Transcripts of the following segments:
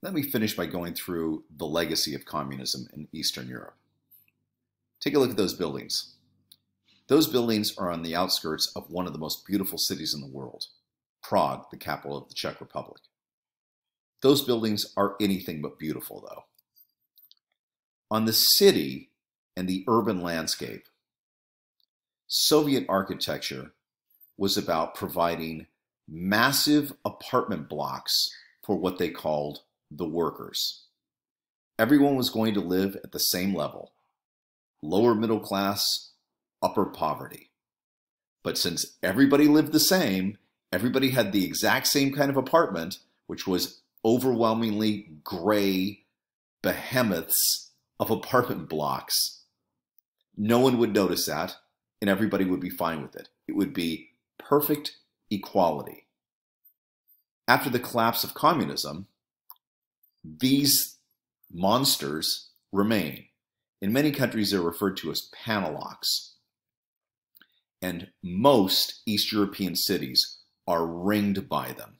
Let me finish by going through the legacy of communism in Eastern Europe. Take a look at those buildings. Those buildings are on the outskirts of one of the most beautiful cities in the world, Prague, the capital of the Czech Republic. Those buildings are anything but beautiful, though. On the city and the urban landscape, Soviet architecture was about providing massive apartment blocks for what they called the workers. Everyone was going to live at the same level lower middle class, upper poverty. But since everybody lived the same, everybody had the exact same kind of apartment, which was overwhelmingly gray behemoths of apartment blocks. No one would notice that, and everybody would be fine with it. It would be perfect equality. After the collapse of communism, these monsters remain. In many countries, they're referred to as panellochs. And most East European cities are ringed by them.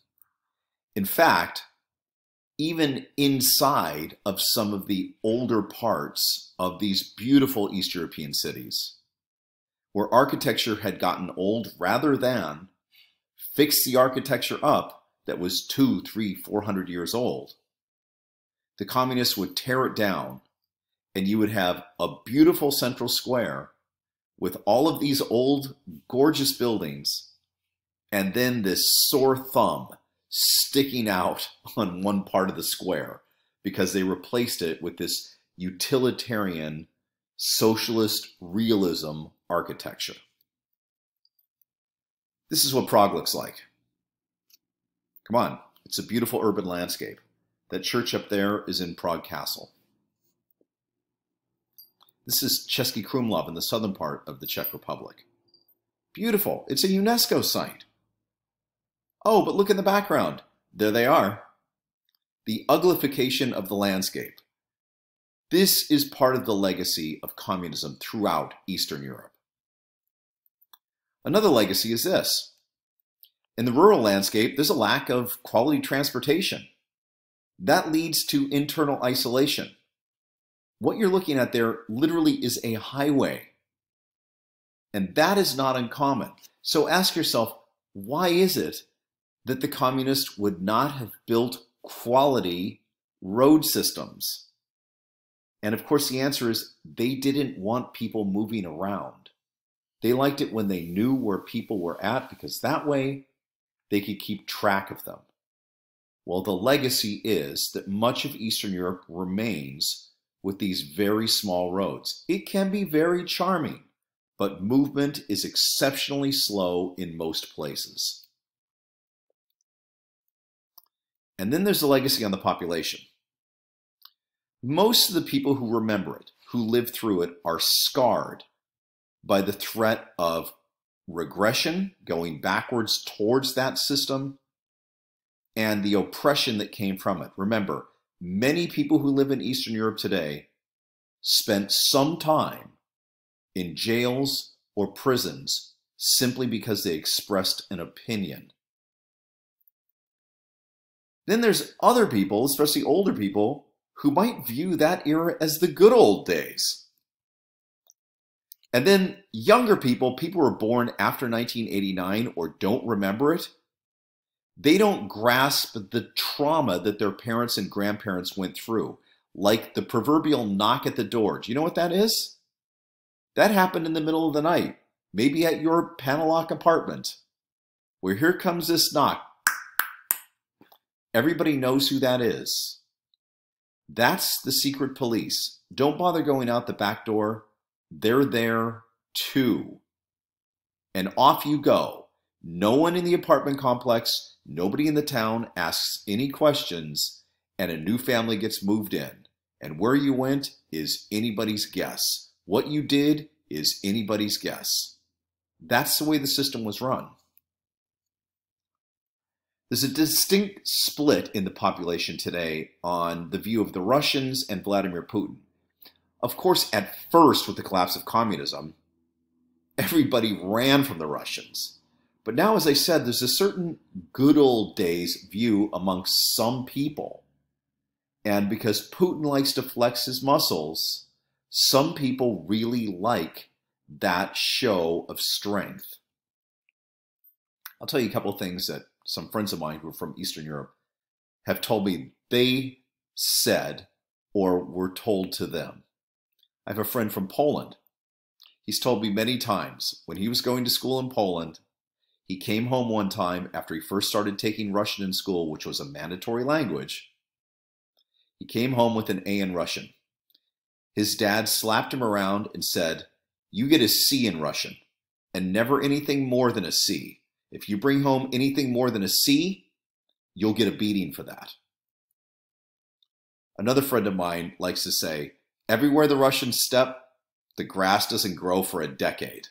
In fact, even inside of some of the older parts of these beautiful East European cities, where architecture had gotten old rather than fix the architecture up that was two, three, four hundred years old, the communists would tear it down and you would have a beautiful central square with all of these old gorgeous buildings and then this sore thumb sticking out on one part of the square because they replaced it with this utilitarian socialist realism architecture. This is what Prague looks like. Come on, it's a beautiful urban landscape. That church up there is in Prague Castle. This is Český Krumlov in the southern part of the Czech Republic. Beautiful. It's a UNESCO site. Oh, but look in the background. There they are. The uglification of the landscape. This is part of the legacy of communism throughout Eastern Europe. Another legacy is this. In the rural landscape, there's a lack of quality transportation. That leads to internal isolation. What you're looking at there literally is a highway. And that is not uncommon. So ask yourself, why is it that the communists would not have built quality road systems? And of course, the answer is they didn't want people moving around. They liked it when they knew where people were at because that way they could keep track of them. Well, the legacy is that much of Eastern Europe remains with these very small roads. It can be very charming, but movement is exceptionally slow in most places. And then there's the legacy on the population. Most of the people who remember it, who lived through it, are scarred by the threat of regression, going backwards towards that system, and the oppression that came from it. Remember, many people who live in Eastern Europe today spent some time in jails or prisons simply because they expressed an opinion. Then there's other people, especially older people, who might view that era as the good old days. And then younger people, people who were born after 1989 or don't remember it, they don't grasp the trauma that their parents and grandparents went through, like the proverbial knock at the door. Do you know what that is? That happened in the middle of the night, maybe at your panelloch apartment, where here comes this knock. Everybody knows who that is. That's the secret police. Don't bother going out the back door. They're there too. And off you go. No one in the apartment complex, nobody in the town asks any questions, and a new family gets moved in. And where you went is anybody's guess. What you did is anybody's guess. That's the way the system was run. There's a distinct split in the population today on the view of the Russians and Vladimir Putin. Of course, at first, with the collapse of communism, everybody ran from the Russians. But now, as I said, there's a certain good old days view amongst some people And because Putin likes to flex his muscles, some people really like that show of strength. I'll tell you a couple of things that some friends of mine who are from Eastern Europe have told me they said or were told to them. I have a friend from Poland. He's told me many times when he was going to school in Poland, he came home one time after he first started taking Russian in school, which was a mandatory language. He came home with an A in Russian. His dad slapped him around and said, You get a C in Russian, and never anything more than a C. If you bring home anything more than a C, you'll get a beating for that. Another friend of mine likes to say, everywhere the Russians step, the grass doesn't grow for a decade.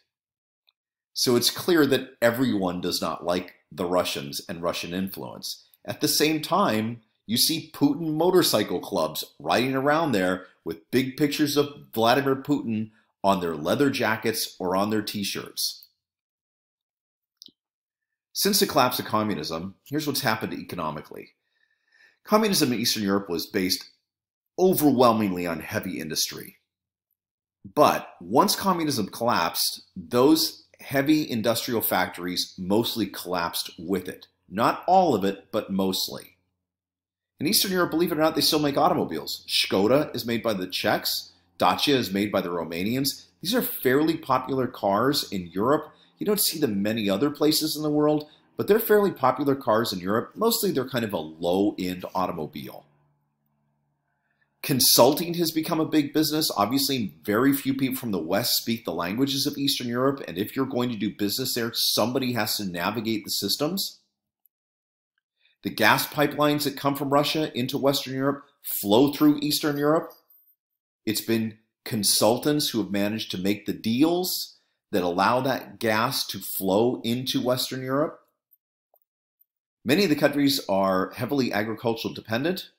So it's clear that everyone does not like the Russians and Russian influence. At the same time, you see Putin motorcycle clubs riding around there with big pictures of Vladimir Putin on their leather jackets or on their t-shirts. Since the collapse of communism, here's what's happened economically. Communism in Eastern Europe was based overwhelmingly on heavy industry. But once communism collapsed, those heavy industrial factories mostly collapsed with it. Not all of it, but mostly. In Eastern Europe, believe it or not, they still make automobiles. Skoda is made by the Czechs. Dacia is made by the Romanians. These are fairly popular cars in Europe you don't see them many other places in the world, but they're fairly popular cars in Europe. Mostly they're kind of a low-end automobile. Consulting has become a big business. Obviously, very few people from the West speak the languages of Eastern Europe, and if you're going to do business there, somebody has to navigate the systems. The gas pipelines that come from Russia into Western Europe flow through Eastern Europe. It's been consultants who have managed to make the deals that allow that gas to flow into Western Europe. Many of the countries are heavily agricultural dependent.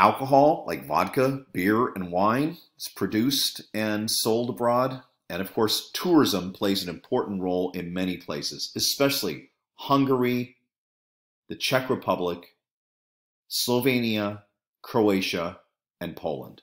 Alcohol, like vodka, beer, and wine, is produced and sold abroad. And of course, tourism plays an important role in many places, especially Hungary, the Czech Republic, Slovenia, Croatia, and Poland.